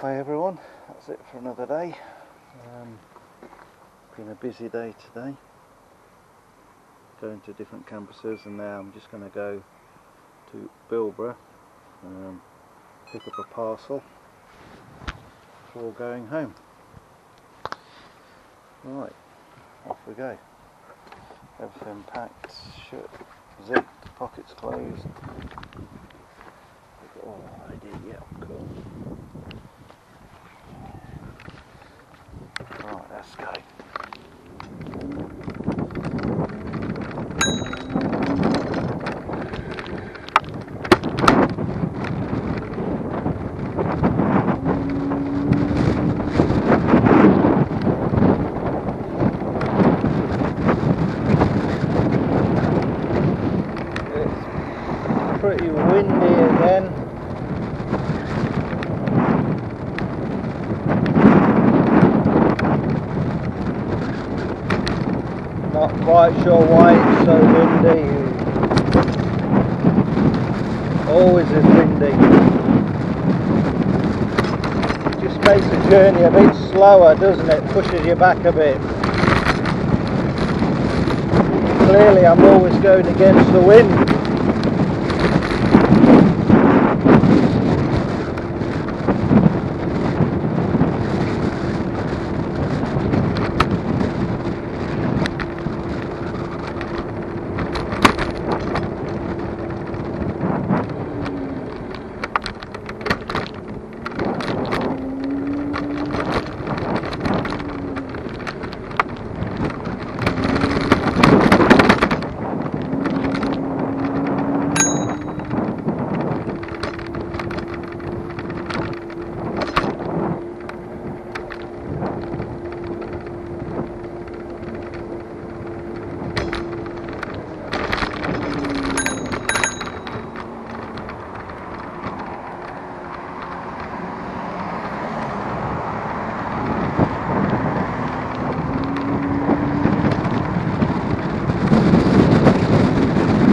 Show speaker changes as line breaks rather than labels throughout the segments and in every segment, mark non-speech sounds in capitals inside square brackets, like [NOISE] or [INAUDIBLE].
Hi everyone, that's it for another day. Um, been a busy day today. Going to different campuses and now I'm just going to go to Bilborough um, pick up a parcel before going home. Right, off we go. Everything packed, shut, zipped, pockets closed. Oh, I did, yeah, cool. Right, let's go. It's pretty windy again. Not quite sure why it's so windy. Always is windy. Just makes the journey a bit slower, doesn't it? Pushes you back a bit. Clearly I'm always going against the wind.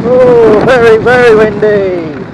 Oh, very, very windy.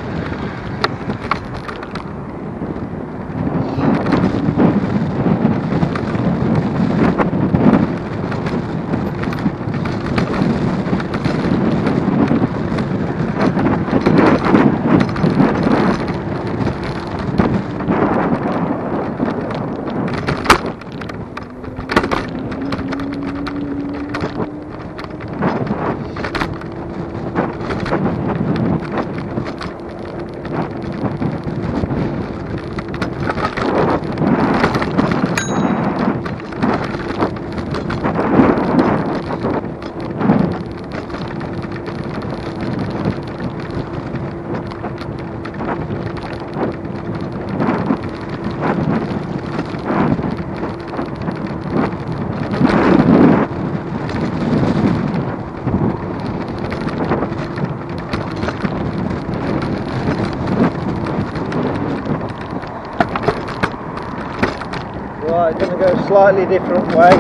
Right, going to go slightly different way.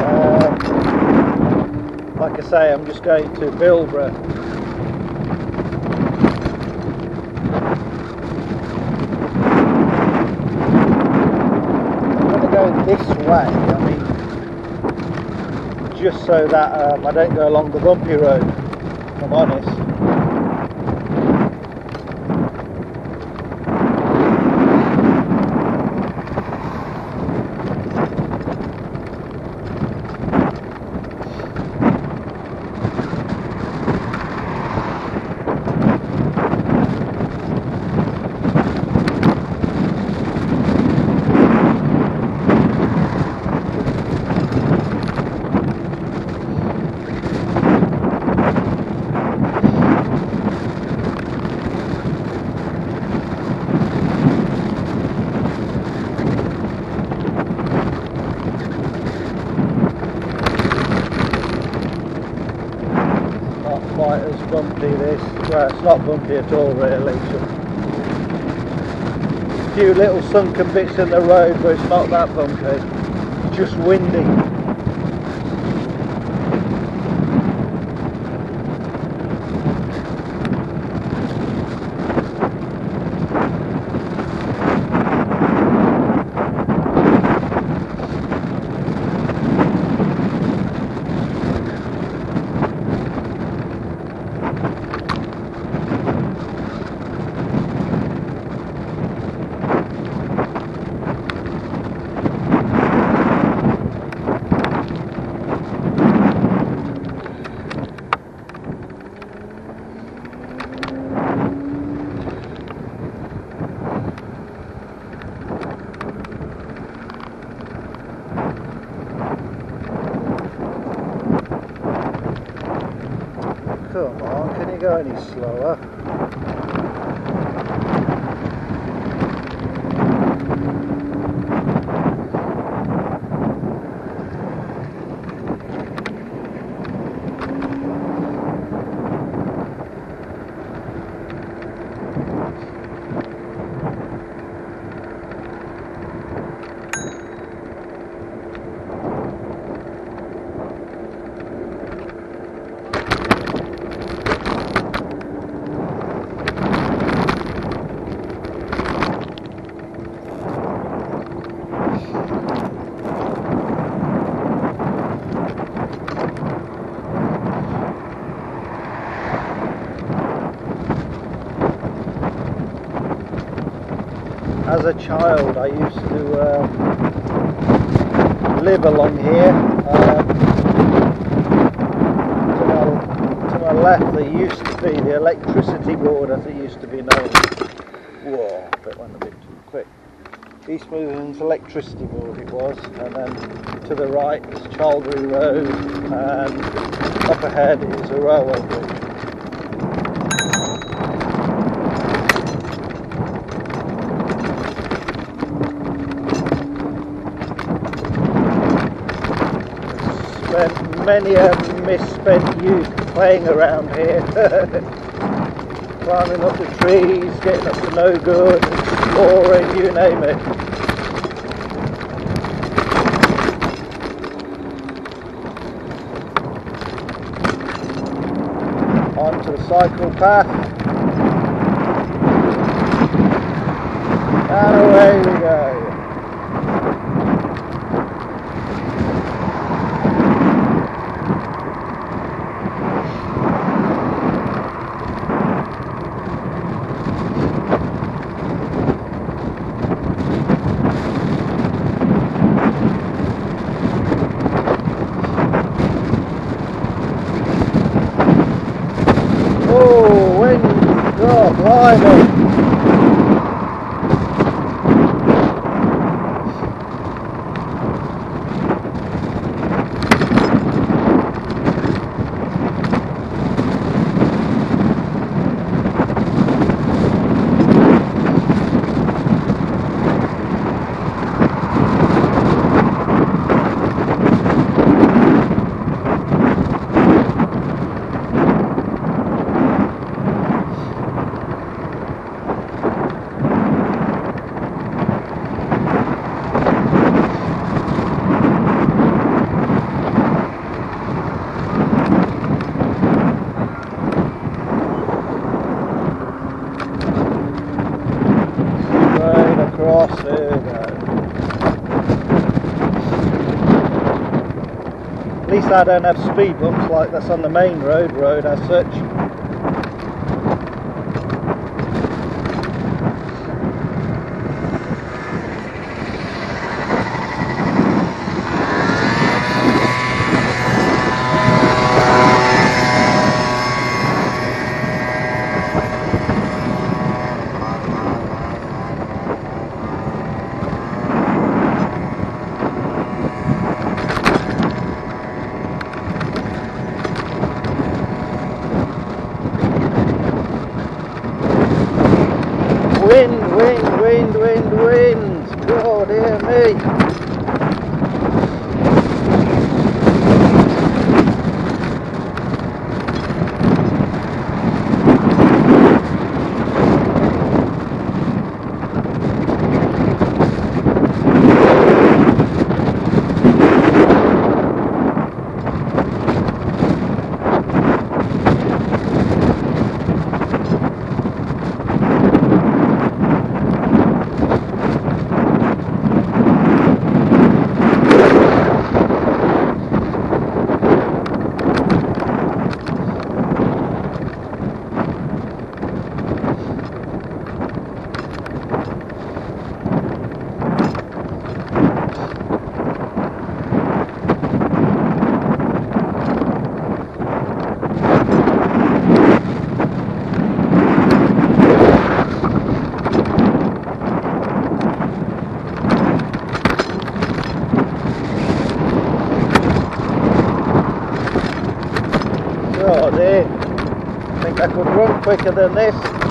Um, like I say, I'm just going to Bilborough. I'm going to go this way. I mean, just so that um, I don't go along the bumpy road. If I'm honest. not quite as bumpy this. Well, it's not bumpy at all really. a few little sunken bits in the road, but it's not that bumpy. It's just windy. Me go any slower. as a child I used to uh, live along here. Uh, to, my, to my left there used to be the electricity board as it used to be known. Whoa, that went a bit too quick. East Midlands electricity board it was and then to the right is Chaldry Road and up ahead is a railway bridge. Many a misspent youth playing around here. [LAUGHS] Climbing up the trees, getting up to no good, exploring, you name it. Cycle path. And away we go. Oh, wind! Oh, blimey! Right across, there we go. I don't have speed bumps like that's on the main road road as such. Quicker than this